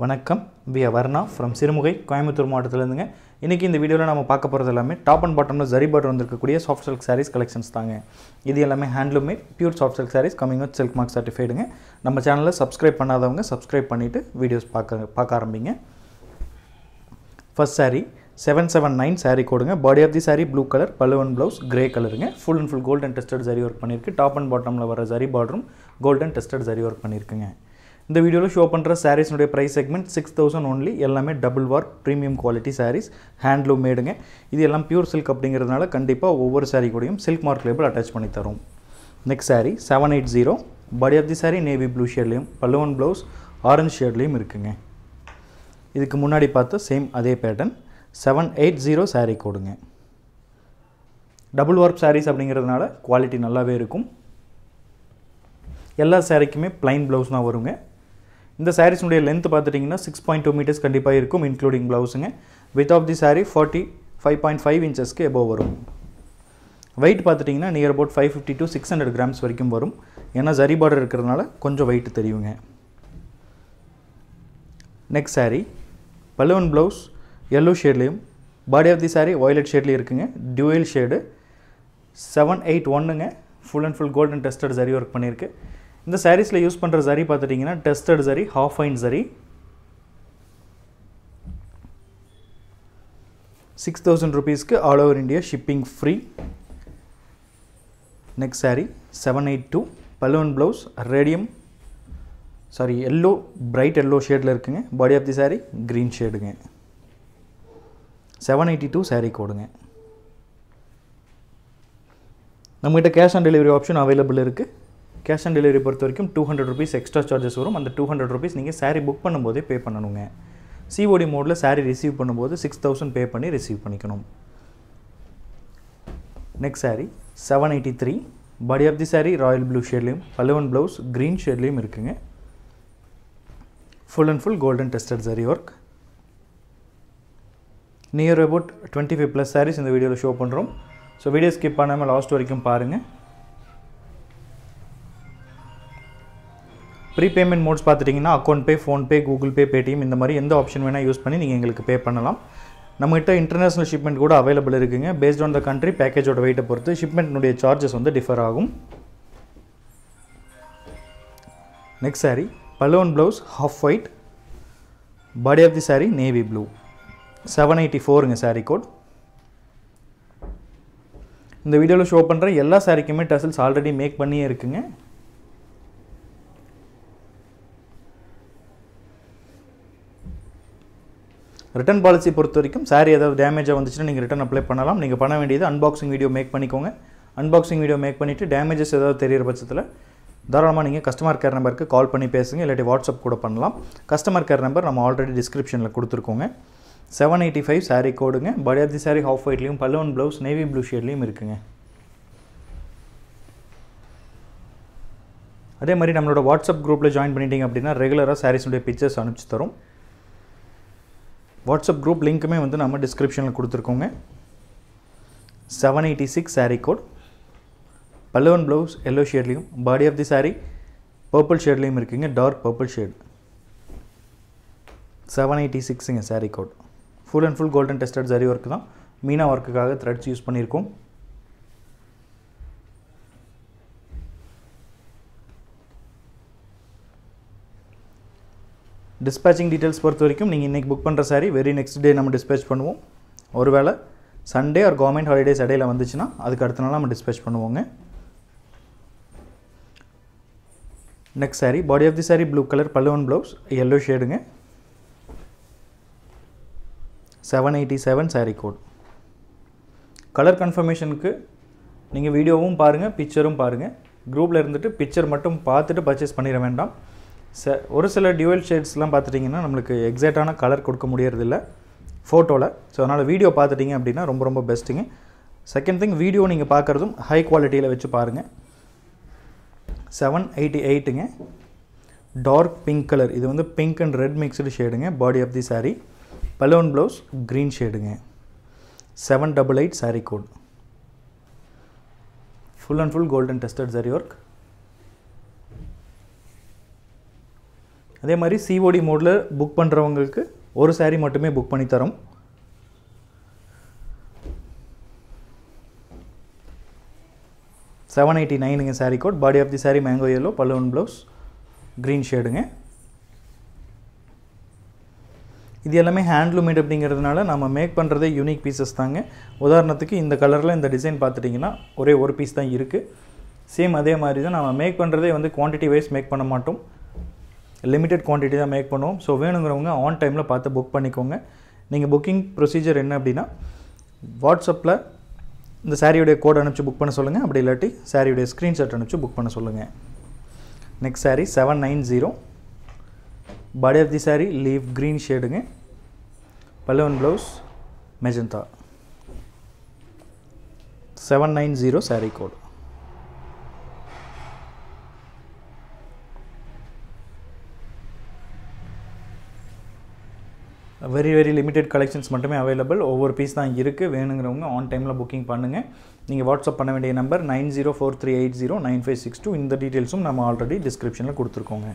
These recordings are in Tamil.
வணக்கம். வி வர்ணா ஃப்ரம் சிறுமுகை கோயம்புத்தூர் மாவட்டத்திலேருந்துங்க. இன்றைக்கி இந்த வீடியோவில் நம்ம பார்க்க போகிறது எல்லாமே டாப் அண்ட் பாட்டமில் ஜரி பார்டர் வந்திருக்கக்கூடிய சாஃப்ட் சில்க் சாரீஸ் கலெக்ஷன்ஸ் தாங்க. இது எல்லாமே handloom pure soft silk sarees coming with silk mark சர்டிஃபைடுங்க நம்ம சேனலில் சப்ஸ்கிரைப் பண்ணாதவங்க சப்ஸ்கிரைப் பண்ணிவிட்டு வீடியோஸ் பார்க்க பார்க்க ஆரம்பிங்க. First sari seven seven nine sari கோடுங்க body of the sari blue colour பல்லுவன் ப்ளவுஸ் கிரே கலருங்க full and full golden tested zari work பண்ணியிருக்கு டாப் அண்ட் பாட்டமில் வர சரி பார்டரும் கோல்டன் டெஸ்டட் சரி ஒர்க் பண்ணியிருக்குங்க இந்த வீடியோவில் ஷோ பண்ணுற சாரீஸ்னுடைய price segment six thousand only எல்லாமே டபுள் வார் ப்ரீமியம் குவாலிட்டி சாரீஸ் ஹேண்ட்லூம் மேடுங்க இது எல்லாம் பியூர் சில்க் அப்படிங்கிறதுனால கண்டிப்பாக ஒவ்வொரு சாரீ கூடயும் சில்க் மார்க் லேபிள் அட்டாச் பண்ணி தரும். Next saree seven eight zero body of the saree navy blue ஷேட்லேயும் பல்லுவன் ப்ளவுஸ் ஆரஞ்சு ஷேட்லேயும் இருக்குங்க. இதுக்கு முன்னாடி பார்த்த சேம் அதே pattern seven eight zero saree கொடுங்க. டபுள் ஒர்க் சாரீஸ் அப்படிங்கிறதுனால குவாலிட்டி நல்லாவே இருக்கும். எல்லா சாரீக்குமே ப்ளைன் ப்ளவுஸ் தான் வருங்க. இந்த சாரீஸ்னுடைய லென்த் பார்த்துட்டிங்கன்னா சிக்ஸ் பாயிண்ட் டூ மீட்டர்ஸ் கண்டிப்பாக இருக்கும் including ப்ளவுஸுங்க with of the saree forty five point five இன்ச்சஸ்க்கு above வரும். வெயிட் பார்த்துட்டிங்கன்னா near about five fifty to six hundred grams வரைக்கும் வரும். ஏன்னா ஜரி பார்டர் இருக்கிறதுனால கொஞ்சம் வெயிட் தெரியுங்க. நெக்ஸ்ட் சாரீ பல்லுவன் blouse yellow ஷேட்லேயும் body of the saree violet ஷேட்லேயும் இருக்குங்க. டியூயல் ஷேடு செவன் எயிட் ஒன்றுங்க full and full golden tested zari work பண்ணியிருக்கு. இந்த சாரீஸில் யூஸ் பண்ணுற சரி பார்த்துட்டிங்கன்னா tested zari half fine zari. Six thousand ருபீஸ்க்கு all over India shipping free next saree seven eight two பல்லுவன் blouse radium zari yellow bright yellow ஷேடில் இருக்குங்க. Body of the saree green ஷேடுங்க seven eighty two sari கோடுங்க. நம்மகிட்ட cash on delivery option available இருக்குது கேஷ் ஆன் டெலிவரி பொறுத்த வரைக்கும் two hundred rupees extra charges வரும். அந்த டூ ஹண்ட்ரட் ருபீஸ் நீங்கள் சாரீ புக் பண்ணும்போதே பே பண்ணணுங்க. சிஓடி மோடில் சாரீ ரிசீவ் பண்ணும்போது சிக்ஸ் தௌசண்ட் பே பண்ணி ரிசீவ் பண்ணிக்கணும். Next saree seven eighty three body of the saree royal blue ஷேட்லேயும் பல்லவன் ப்ளவுஸ் க்ரீன் ஷேட்லேயும் இருக்குங்க. Full and full golden tested zari work near about twenty five plus sarees இந்த வீடியோவில் ஷோ பண்ணுறோம் ஸோ வீடியோ ஸ்கிப் பண்ணாமல் லாஸ்ட் வரைக்கும் பாருங்கள் ப்ரீபேமெண்ட் மோட்ஸ் பார்த்துட்டிங்கன்னா account pay PhonePe Google Pay Paytm இந்த மாதிரி எந்த ஆப்ஷன் வேணால் யூஸ் பண்ணி நீங்கள் எங்களுக்கு பே பண்ணலாம். நம்மகிட்ட இன்டர்நேஷ்னல் ஷிப்மெண்ட் கூட அவைலபிள் இருக்குங்க. பேஸ்ட் ஆன் த கண்ட்ரி பேக்கேஜோட வெயிட்டை பொறுத்து ஷிப்மெண்ட்னுடைய சார்ஜஸ் வந்து டிஃபர் ஆகும். Next sari balloon blouse half white body of the sari navy blue seven eighty ஃபோருங்க sari code இந்த வீடியோவில் ஷோ பண்ணுற எல்லா சாரிக்குமே டசல்ஸ் ஆல்ரெடி மேக் பண்ணியே இருக்குங்க. ரிட்டன் பாலிசி பொறுத்த வரைக்கும் சாரி ஏதாவது டேமேஜாக வந்துச்சுன்னா நீங்கள் ரிட்டன் அப்ளை பண்ணலாம். நீங்கள் பண்ண வேண்டியது அன்பாக்சிங் வீடியோ மேக் பண்ணிக்கோங்க. அன்பாக்சிங் வீடியோ மேக் பண்ணிவிட்டு டேமேஜஸ் ஏதாவது தெரியிற பட்சத்தில் தாராளமாக நீங்கள் கஸ்டமர் கேர் நம்பருக்கு கால் பண்ணி பேசுங்க இல்லாட்டி வாட்ஸ்அப் கூட பண்ணலாம். கஸ்டமர் கேர் நம்பர் நம்ம ஆல்ரெடி டிஸ்கிரிப்ஷனில் கொடுத்துருக்கோங்க. Seven eighty five sari கோடுங்க body of the saree half ஒயிட்லேயும் பல்லுவன் ப்ளவுஸ் நேவி ப்ளூ ஷேட்லேயும் இருக்குங்க. அதே மாதிரி நம்மளோட வாட்ஸ்அப் குரூப்பில் ஜாயின் பண்ணிட்டீங்க அப்படின்னா ரெகுலராக சாரீஸுடைய பிக்சர்ஸ் அனுப்பிச்சு தரும். வாட்ஸ்அப் குரூப் லிங்க்குமே வந்து நம்ம டிஸ்கிரிப்ஷனில் கொடுத்துருக்கோங்க. Seven eighty six saree code பல்லுவன் blouse yellow ஷேட்லேயும் body of the saree purple ஷேட்லேயும் இருக்குங்க dark purple shade seven eighty சிக்ஸுங்க saree code full and full golden tested zari work தான். மீனா ஒர்க்குக்காக த்ரெட்ஸ் யூஸ் பண்ணியிருக்கோம். டிஸ்பேச்சிங் டீட்டெயில்ஸ் பொறுத்த வரைக்கும் நீங்கள் இன்றைக்கி புக் பண்ணுற சாரி வெரி நெக்ஸ்ட் டே நம்ம டிஸ்பேச் பண்ணுவோம். ஒருவேளை சண்டே ஆர் கவர்மெண்ட் ஹாலிடேஸ் இடையில வந்துச்சுன்னா அதுக்கு அடுத்த நாள் நம்ம டிஸ்பேச் பண்ணுவோங்க. Next saree body of the saree blue colour பல்லுவன் blouse yellow ஷேடுங்க seven eighty seven saree code colour கன்ஃபர்மேஷனுக்கு நீங்கள் வீடியோவும் பாருங்கள் பிக்சரும் பாருங்கள் குரூப்பில் இருந்துட்டு பிக்சர் மட்டும் பார்த்துட்டு பர்ச்சேஸ் பண்ணிட வேண்டாம். ச ஒரு சில டியூவல் ஷேட்ஸ்லாம் பார்த்துட்டிங்கன்னா நம்மளுக்கு எக்ஸாக்டான கலர் கொடுக்க முடியறதில்ல ஃபோட்டோவில் ஸோ அதனால் வீடியோ பார்த்துட்டிங்க அப்படின்னா ரொம்ப ரொம்ப பெஸ்ட்டுங்க செகண்ட் திங் வீடியோ நீங்கள் பார்க்குறதும் ஹை குவாலிட்டியில் வச்சு பாருங்கள் செவன் எயிட்டி எயிட்டுங்க டார்க் பிங்க் கலர் இது வந்து பிங்க் அண்ட் ரெட் மிக்ஸ்டு ஷேடுங்க body of the sari balloon blouse green ஷேடுங்க seven double eight saree code full and full golden tested zari work அதே மாதிரி சிஓடி மோடில் புக் பண்ணுறவங்களுக்கு ஒரு saree மட்டுமே புக் பண்ணி தரோம். செவன் எயிட்டி நைனுங்க saree code body of the saree mango yellow பல்லுவன் ப்ளவுஸ் க்ரீன் ஷேடுங்க இது எல்லாமே ஹேண்ட்லூமேட் அப்படிங்கிறதுனால நம்ம மேக் பண்ணுறதே யூனிக் பீசஸ் தாங்க. உதாரணத்துக்கு இந்த கலரில் இந்த டிசைன் பார்த்துட்டிங்கன்னா ஒரே ஒரு பீஸ் தான் இருக்குது சேம் அதே மாதிரி தான் நம்ம மேக் பண்ணுறதே வந்து குவான்டிட்டி வைஸ் மேக் பண்ண மாட்டோம். லிமிட்டட் குவான்டிட்டி தான் மேக் பண்ணுவோம். ஸோ வேணுங்கிறவங்க ஆன் டைமில் பார்த்து புக் பண்ணிக்கோங்க. நீங்கள் புக்கிங் ப்ரொசீஜர் என்ன அப்படின்னா வாட்ஸ்அப்பில் இந்த சாரியுடைய கோட் அனுப்பிச்சு புக் பண்ண சொல்லுங்கள் அப்படி இல்லாட்டி சாரியுடைய ஸ்க்ரீன்ஷாட் அனுப்பிச்சு புக் பண்ண சொல்லுங்கள் next sari seven nine zero body of the sari leaf green ஷேடுங்க pallu and blouse magenta seven nine zero sari code very very limited collections மட்டுமே அவைலபிள் ஒவ்வொரு பீஸ் தான் இருக்குது வேணுங்கிறவங்க ஆன் டைமில் புக்கிங் பண்ணுங்கள் நீங்கள் வாட்ஸ்அப் பண்ண வேண்டிய number nine zero four three eight zero nine five six two. இந்த டீட்டெயில்ஸும் நம்ம ஆல்ரெடி டிஸ்கிரிப்ஷனில் கொடுத்துருக்கோங்க.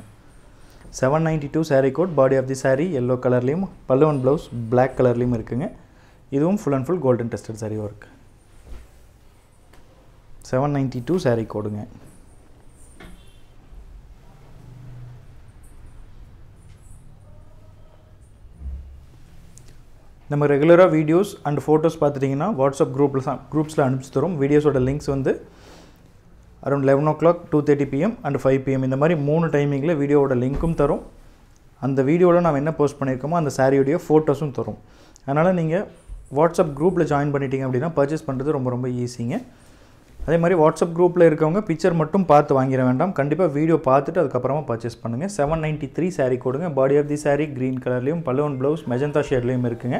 Seven ninety two sari code body of the sari yellow கலர்லேயும் பல்லவன் ப்ளவுஸ் பிளாக் கலர்லேயும் இருக்குங்க. இதுவும் full and full golden tested zari work seven ninety two sari கோடுங்க நம்ம ரெகுலராக வீடியோஸ் அண்ட் ஃபோட்டோஸ் பார்த்துட்டிங்கன்னா வாட்ஸ்அப் குரூப்பில் குரூப்ஸில் அனுப்பிச்சு தரும். வீடியோஸோட லிங்க்ஸ் வந்து around eleven o'clock two thirty PM and five PM இந்த மாதிரி மூணு டைமிங்கில் வீடியோவோட லிங்க்கும் தரும். அந்த வீடியோவில் நம்ம என்ன போஸ்ட் பண்ணியிருக்கோமோ அந்த சாரியோடைய ஃபோட்டோஸும் தரும். அதனால் நீங்கள் வாட்ஸ்அப் குரூப்பில் ஜாயின் பண்ணிட்டீங்க அப்படின்னா பர்ச்சேஸ் பண்ணுறது ரொம்ப ரொம்ப ஈஸிங்க அதே மாதிரி வாட்ஸ்அப் குரூப்பில் இருக்கவங்க பிக்சர் மட்டும் பார்த்து வாங்கிட வேண்டாம். கண்டிப்பாக வீடியோ பார்த்துட்டு அதுக்கப்புறமா பர்ச்சேஸ் பண்ணுங்கள் செவன் நைன்ட்டி த்ரீ சாரீ கொடுங்க. Body of the sari green கலர்லேயும் பல்லுவன் ப்ளவுஸ் மெஜந்தா ஷேட்லேயும் இருக்குங்க.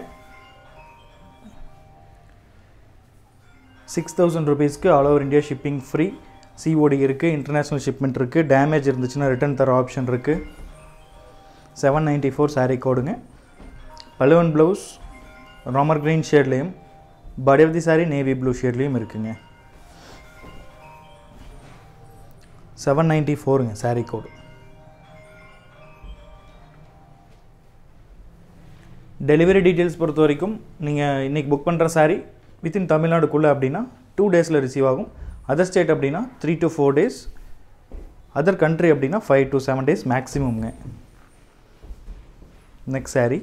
சிக்ஸ் தௌசண்ட் ருபீஸ்க்கு all over India shipping free COD இருக்குது இன்டர்நேஷ்னல் ஷிப்மெண்ட் இருக்குது டேமேஜ் இருந்துச்சுன்னா ரிட்டர்ன் தர ஆப்ஷன் இருக்குது செவன் நைன்ட்டி ஃபோர் சாரீ கோடுங்க. பலுவன் blouse Ramar green ஷேட்லேயும் body of the sari navy blue ஷேட்லேயும் இருக்குங்க. செவன் நைன்ட்டி ஃபோருங்க சாரீ கோடு டெலிவரி டீட்டெயில்ஸ் பொறுத்த வரைக்கும் நீங்கள் இன்றைக்கி புக் பண்ணுற சாரீ வித்தின் தமிழ்நாடுக்குள்ளே அப்படின்னா டூ டேஸில் ரிசீவ் ஆகும். அதர் ஸ்டேட் அப்படின்னா three to four days other country அப்படின்னா five to seven days மேக்ஸிமம்ங்க next sari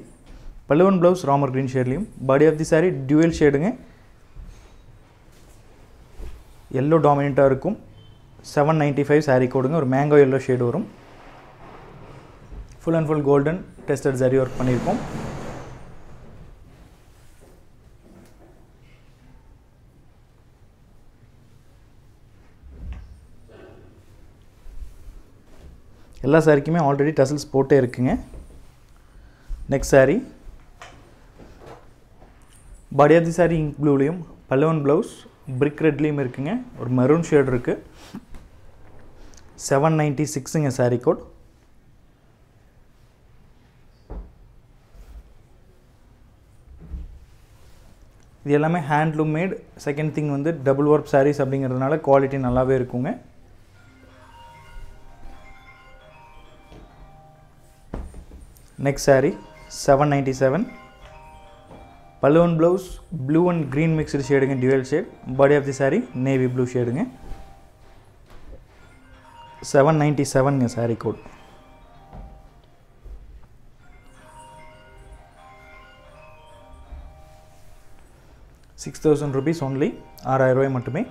pallu and blouse Ramar green ஷேட்லேயும் body of the sari dual ஷேடுங்க yellow டாமினண்ட்டாக இருக்கும். செவன் நைன்ட்டி ஃபைவ் சாரீ கொடுங்க ஒரு மேங்கோ எல்லோ ஷேடு வரும். Full and full golden tested zari work பண்ணியிருக்கோம் எல்லா சாரிக்குமே ஆல்ரெடி டசல்ஸ் போட்டே இருக்குங்க. Next sari body of the sari ink ப்ளூலேயும் Pallavan blouse பிரிக் ரெட்லேயும் இருக்குங்க. ஒரு மெரூன் ஷேட் இருக்குது செவன் நைன்ட்டி சிக்ஸுங்க சாரீ கோட் இது எல்லாமே ஹேண்ட்லூம் மேட் செகண்ட் திங் வந்து டபுள் ஒர்க் சாரீஸ் அப்படிங்கிறதுனால குவாலிட்டி நல்லாவே இருக்குங்க. Next sari seven ninety seven pallu and blouse blue and green mixed ஷேடுங்க dual shade body of the sari navy blue ஷேடுங்க seven ninety செவனுங்க sari code six thousand rupees only ஆறாயிரரூபாய் மட்டுமே.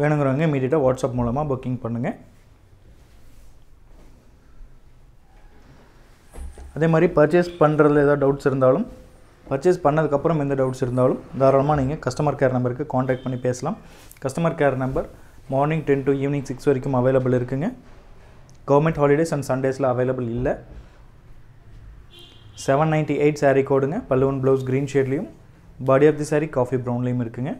வேணுங்கிறவங்க இமீடியட்டாக வாட்ஸ்அப் மூலமாக புக்கிங் பண்ணுங்கள் அதே மாதிரி பர்ச்சேஸ் பண்ணுறதுல ஏதாவது டவுட்ஸ் இருந்தாலும் பர்ச்சேஸ் பண்ணதுக்கப்புறம் எந்த டவுட்ஸ் இருந்தாலும் தாராளமாக நீங்கள் கஸ்டமர் கேர் நம்பருக்கு காண்டாக்ட் பண்ணி பேசலாம். Customer care number morning ten to evening six வரைக்கும் அவைலபிள் இருக்குங்க. கவர்மெண்ட் ஹாலிடேஸ் அண்ட் சண்டேஸில் அவைலபிள் இல்லை. செவன் நைன்ட்டி எயிட் சாரீ கோடுங்க. பல்லுவன் blouse green ஷேட்லேயும் body of the sari coffee ப்ரௌன்லேயும் இருக்குங்க.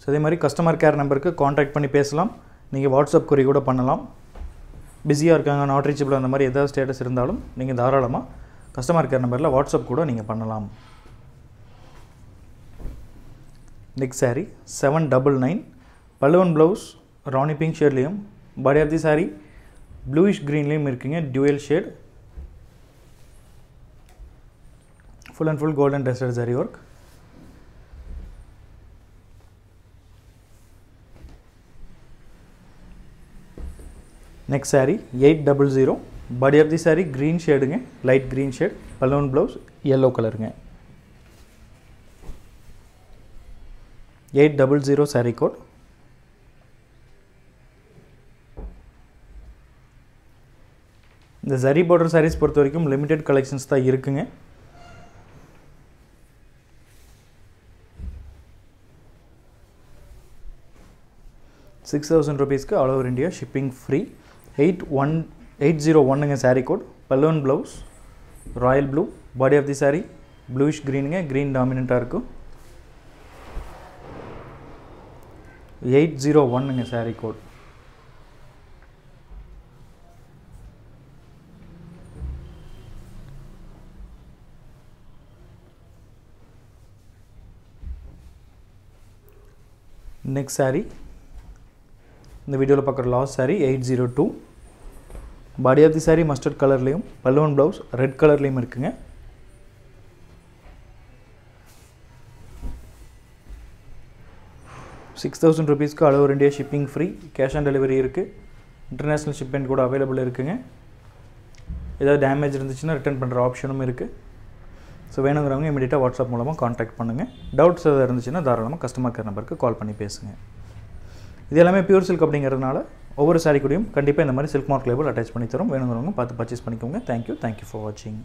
ஸோ அதே மாதிரி கஸ்டமர் கேர் நம்பருக்கு காண்டாக்ட் பண்ணி பேசலாம். நீங்கள் வாட்ஸ்அப் குறி கூட பண்ணலாம். பிஸியாக இருக்காங்க நாட் ரீச்சபிள் அந்த மாதிரி எதாவது ஸ்டேட்டஸ் இருந்தாலும் நீங்கள் தாராளமாக கஸ்டமர் கேர் நம்பரில் வாட்ஸ்அப் கூட நீங்கள் பண்ணலாம். Next sari seven double nine pallu and blouse rani pink ஷேட்லேயும் body of the sari bluish க்ரீன்லேயும் இருக்குங்க dual shade full and full golden tested zari work next sari eight double zero body of the sari green ஷேடுங்க light green shade pallu and blouse yellow கலருங்க eight double zero sari code இந்த ஜரி பார்டர் சாரீஸ் பொறுத்த வரைக்கும் லிமிடெட் கலெக்ஷன்ஸ் தான் இருக்குங்க. சிக்ஸ் தௌசண்ட் ருபீஸ்க்கு all over India shipping free eight one eight zero ஒன்னுங்க sari code balloon blouse royal blue body of the sari bluish க்ரீனுங்க green டாமினண்ட்டாக இருக்கும். எயிட் ஜீரோ ஒன்னுங்க சாரீ கோட் நெக்ஸ்ட் சாரீ இந்த வீடியோவில் பார்க்குற last sari eight zero two body of the sari mustard கலர்லேயும் பல்லுவன் ப்ளவுஸ் ரெட் கலர்லேயும் இருக்குங்க. சிக்ஸ் தௌசண்ட் ருபீஸ்க்கு all over India shipping free cash on delivery இருக்குது இன்டர்நேஷ்னல் ஷிப்மெண்ட் கூட அவைலபிள் இருக்குங்க. ஏதாவது டேமேஜ் இருந்துச்சுன்னா ரிட்டர்ன் பண்ணுற ஆப்ஷனும் இருக்குது ஸோ வேணுங்கிறவங்க இமீடியட்டாக வாட்ஸ்அப் மூலமாக காண்டாக்ட் பண்ணுங்கள் டவுட்ஸ் எதாவது இருந்துச்சுன்னா தாராளமாக கஸ்டமர் கேர் நம்பருக்கு கால் பண்ணி பேசுங்க. இது எல்லாமே பியூர் சில்க் அப்படிங்கிறதுனால ஒவ்வொரு சாரீ கூடயும் கண்டிப்பாக இந்த மாதிரி சில்க் மார்க் லேபிள் அட்டாச் பண்ணி தரும். வேணுங்கிறவங்க பார்த்து பர்ச்சேஸ் பண்ணிக்கோங்க. தேங்க்யூ தேங்க்யூ ஃபார் வாட்சிங்